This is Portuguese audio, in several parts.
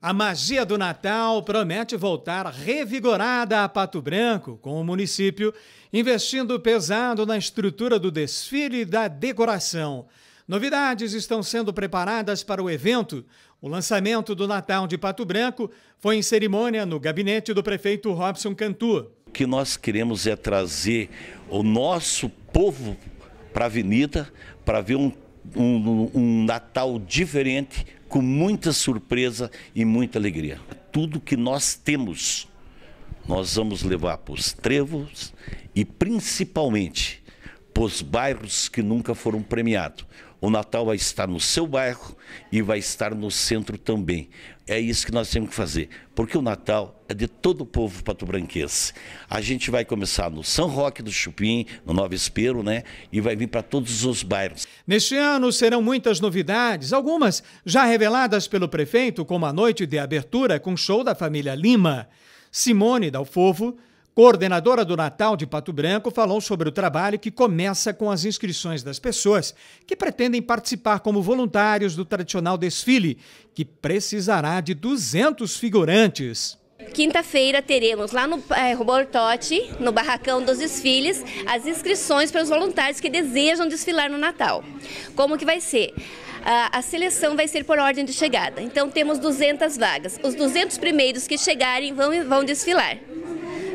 A magia do Natal promete voltar revigorada a Pato Branco, com o município investindo pesado na estrutura do desfile e da decoração. Novidades estão sendo preparadas para o evento. O lançamento do Natal de Pato Branco foi em cerimônia no gabinete do prefeito Robson Cantu. O que nós queremos é trazer o nosso povo para a avenida para ver um, um, um Natal diferente com muita surpresa e muita alegria. Tudo que nós temos, nós vamos levar para os trevos e principalmente para os bairros que nunca foram premiados. O Natal vai estar no seu bairro e vai estar no centro também. É isso que nós temos que fazer, porque o Natal é de todo o povo patobranquense. A gente vai começar no São Roque do Chupim, no Nova Espero, né? E vai vir para todos os bairros. Neste ano serão muitas novidades, algumas já reveladas pelo prefeito, como a noite de abertura com show da família Lima. Simone Dalfovo coordenadora do Natal de Pato Branco, falou sobre o trabalho que começa com as inscrições das pessoas que pretendem participar como voluntários do tradicional desfile, que precisará de 200 figurantes. Quinta-feira teremos lá no Bortote, no Barracão dos Desfiles, as inscrições para os voluntários que desejam desfilar no Natal. Como que vai ser? a seleção vai ser por ordem de chegada. Então temos 200 vagas. Os 200 primeiros que chegarem vão, vão desfilar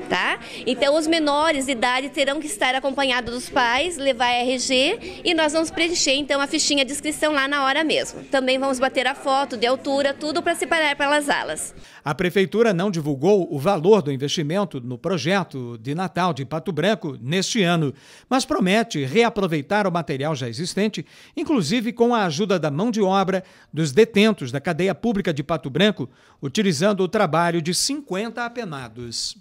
tá? Então os menores de idade terão que estar acompanhados dos pais, levar RG e nós vamos preencher então a fichinha de inscrição lá na hora mesmo. Também vamos bater a foto de altura, tudo para separar pelas alas. A prefeitura não divulgou o valor do investimento no projeto de Natal de Pato Branco neste ano, mas promete reaproveitar o material já existente, inclusive com a ajuda da mão de obra dos detentos da cadeia pública de Pato Branco, utilizando o trabalho de 50 apenados.